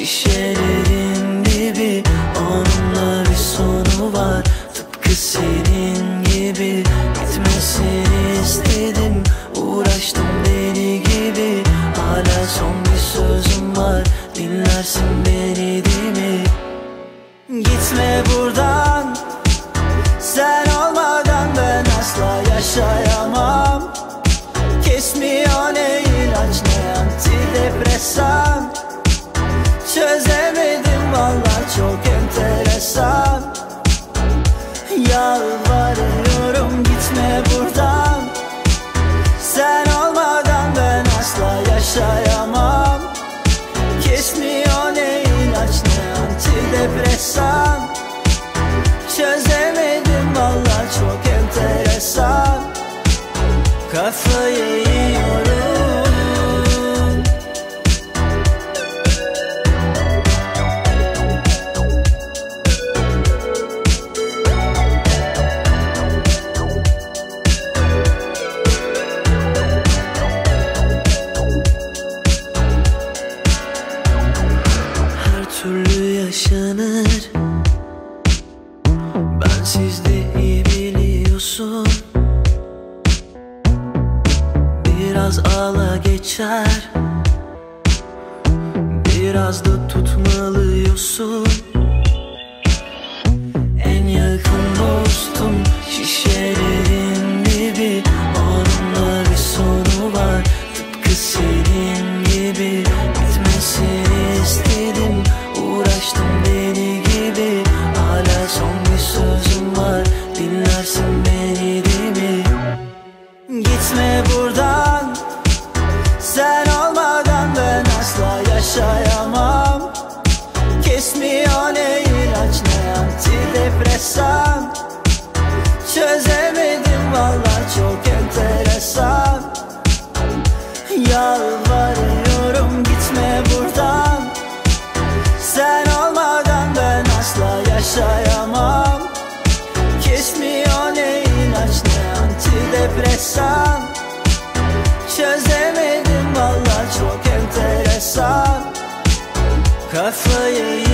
Şişelerin dibi Onunla bir sonu var. Tıpkı senin gibi Bitmesini istedim. Uğraştım deli gibi Hala son bir sözüm var. Dinlersin beni değil mi? Gitme buradan Sen olmadan ben asla yaşayamam. Kesmiyor ne ilaç ne antidepresan yaşayamam. Kesmiyor ne ilaç ne antidepresan. Çözemedim valla çok enteresan. Kafayı türlü yaşanır. Ben sizde iyi biliyorsun. Biraz ağla geçer. Biraz da tutmalıyorsun son bir sözüm var Dinlersin beni değil mi? Gitme buradan Sen olmadan ben asla yaşayamam Kesmiyor ne ilaç ne antidepresan antidepresan Çözemedim valla çok enteresan. Kafayı